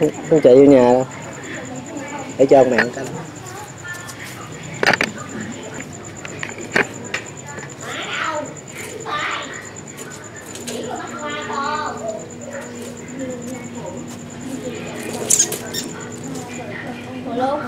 không, không chạy vô nhà đâu. Để cho ông mẹ canh. Ngồi luôn